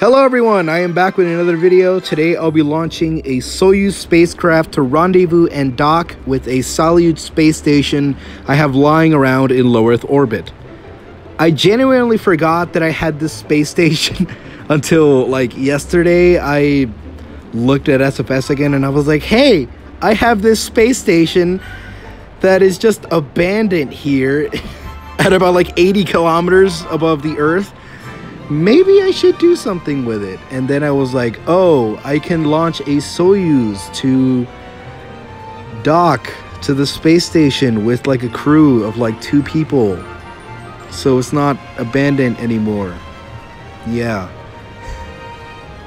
Hello everyone, I am back with another video. Today I'll be launching a Soyuz spacecraft to rendezvous and dock with a Salyut space station I have lying around in low Earth orbit. I genuinely forgot that I had this space station until like yesterday I looked at SFS again and I was like, hey, I have this space station that is just abandoned here at about like 80 kilometers above the Earth maybe I should do something with it. And then I was like, oh, I can launch a Soyuz to dock to the space station with like a crew of like two people. So it's not abandoned anymore. Yeah.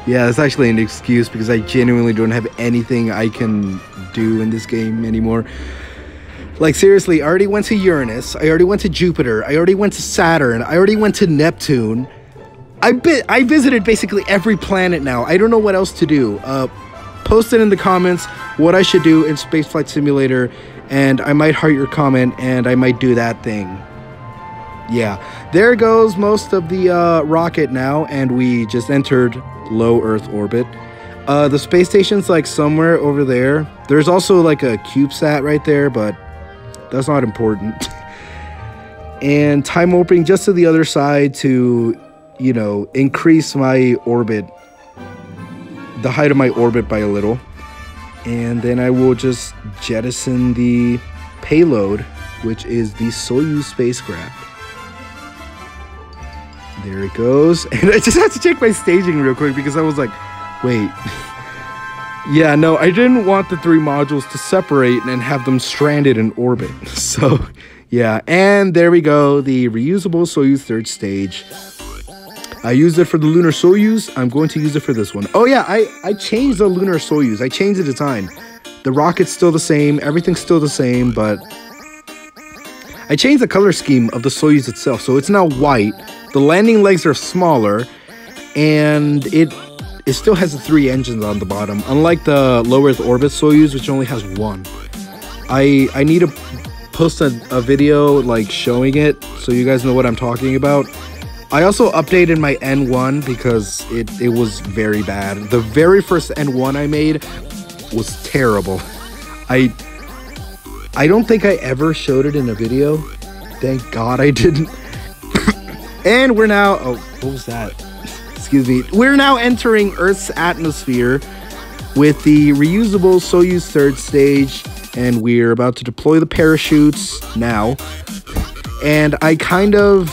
Yeah, it's actually an excuse because I genuinely don't have anything I can do in this game anymore. Like seriously, I already went to Uranus, I already went to Jupiter, I already went to Saturn, I already went to Neptune. I bit I visited basically every planet now. I don't know what else to do. Uh, post it in the comments what I should do in Spaceflight Simulator, and I might heart your comment and I might do that thing. Yeah, there goes most of the uh, rocket now, and we just entered low Earth orbit. Uh, the space station's like somewhere over there. There's also like a CubeSat right there, but that's not important. and time warping just to the other side to you know, increase my orbit, the height of my orbit by a little. And then I will just jettison the payload, which is the Soyuz spacecraft. There it goes. And I just had to check my staging real quick because I was like, wait. yeah, no, I didn't want the three modules to separate and have them stranded in orbit. So, yeah. And there we go, the reusable Soyuz third stage. I used it for the Lunar Soyuz. I'm going to use it for this one. Oh yeah, I, I changed the Lunar Soyuz. I changed the design. The rocket's still the same. Everything's still the same, but... I changed the color scheme of the Soyuz itself. So it's now white. The landing legs are smaller. And it it still has the three engines on the bottom, unlike the low Earth orbit Soyuz, which only has one. I I need to post a, a video like showing it so you guys know what I'm talking about. I also updated my N1 because it, it was very bad. The very first N1 I made was terrible. I I don't think I ever showed it in a video. Thank God I didn't. and we're now oh what was that? Excuse me. We're now entering Earth's atmosphere with the reusable Soyuz third stage and we're about to deploy the parachutes now. And I kind of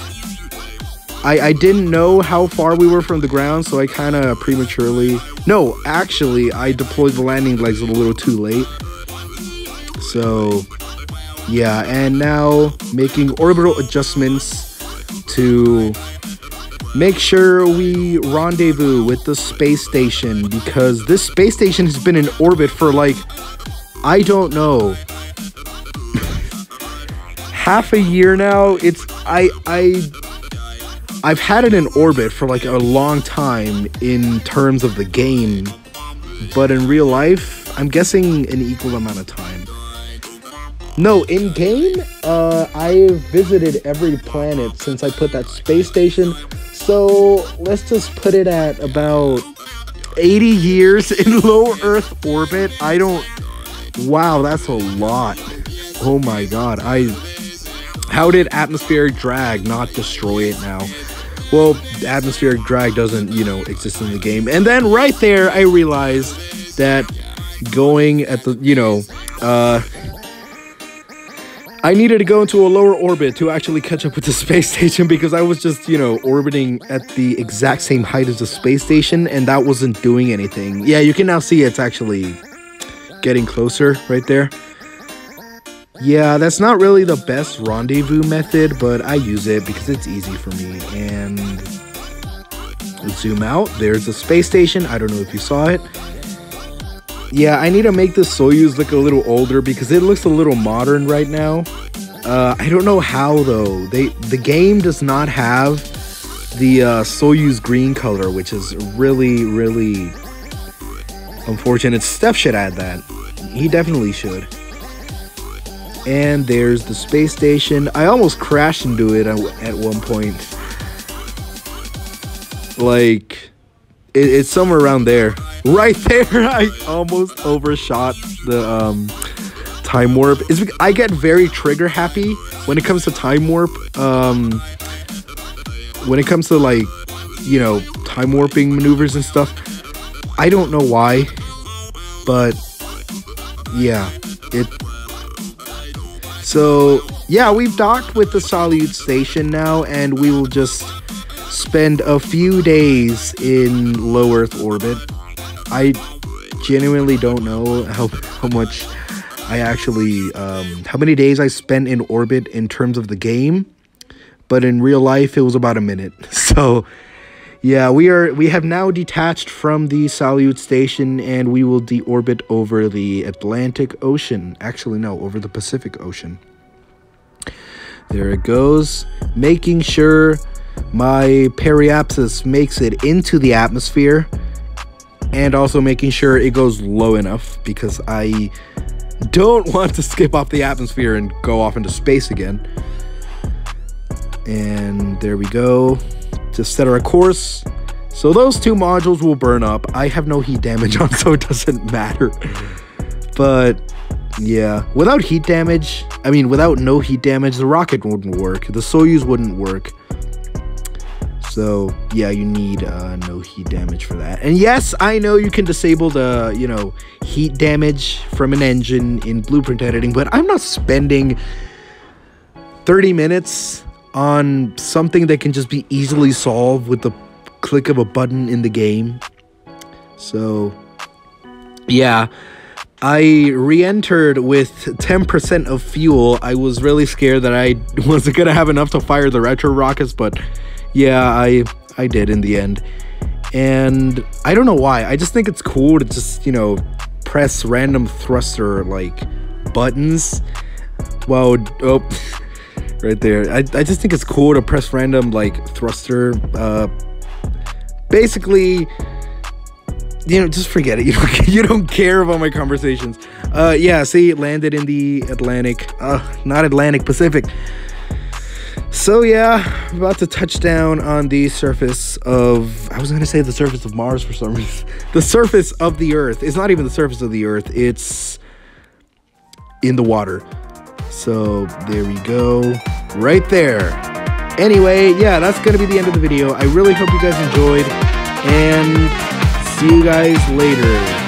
I, I didn't know how far we were from the ground, so I kind of prematurely... No, actually, I deployed the landing legs a little too late. So, yeah, and now making orbital adjustments to make sure we rendezvous with the space station because this space station has been in orbit for like, I don't know, half a year now. It's, I, I I've had it in orbit for like a long time in terms of the game, but in real life, I'm guessing an equal amount of time. No, in game, uh, I've visited every planet since I put that space station. So let's just put it at about 80 years in low Earth orbit. I don't. Wow, that's a lot. Oh my god. I. How did atmospheric drag not destroy it now? Well, atmospheric drag doesn't, you know, exist in the game. And then right there, I realized that going at the, you know, uh, I needed to go into a lower orbit to actually catch up with the space station because I was just, you know, orbiting at the exact same height as the space station and that wasn't doing anything. Yeah, you can now see it's actually getting closer right there. Yeah, that's not really the best rendezvous method, but I use it because it's easy for me. And zoom out, there's a space station. I don't know if you saw it. Yeah, I need to make the Soyuz look a little older because it looks a little modern right now. Uh, I don't know how though. They the game does not have the uh, Soyuz green color, which is really, really unfortunate. Stef should add that. He definitely should. And there's the space station. I almost crashed into it at one point. Like, it, it's somewhere around there. Right there, I almost overshot the um, time warp. Is I get very trigger happy when it comes to time warp. Um, when it comes to like, you know, time warping maneuvers and stuff. I don't know why, but yeah, it. So yeah, we've docked with the Salyut station now, and we will just spend a few days in low Earth orbit. I genuinely don't know how how much I actually um, how many days I spent in orbit in terms of the game, but in real life it was about a minute. So yeah, we are we have now detached from the Salyut station and we will deorbit over the Atlantic Ocean. Actually no, over the Pacific Ocean. There it goes, making sure my periapsis makes it into the atmosphere and also making sure it goes low enough because I don't want to skip off the atmosphere and go off into space again. And there we go. To set our course. So those two modules will burn up. I have no heat damage on, so it doesn't matter. But yeah, without heat damage, I mean, without no heat damage, the rocket wouldn't work. The Soyuz wouldn't work. So yeah, you need uh, no heat damage for that. And yes, I know you can disable the, you know, heat damage from an engine in blueprint editing, but I'm not spending 30 minutes on something that can just be easily solved with the click of a button in the game. So yeah, I re-entered with 10% of fuel. I was really scared that I wasn't gonna have enough to fire the retro rockets, but yeah, I I did in the end. And I don't know why. I just think it's cool to just, you know, press random thruster like buttons. Well, oh, right there. I, I just think it's cool to press random like thruster. Uh, basically, you know, just forget it. You don't you don't care about my conversations. Uh, yeah. See, it landed in the Atlantic. Uh, not Atlantic, Pacific. So yeah, about to touch down on the surface of I was gonna say the surface of Mars for some reason. The surface of the Earth. It's not even the surface of the Earth, it's in the water. So there we go. Right there. Anyway, yeah, that's gonna be the end of the video. I really hope you guys enjoyed and see you guys later.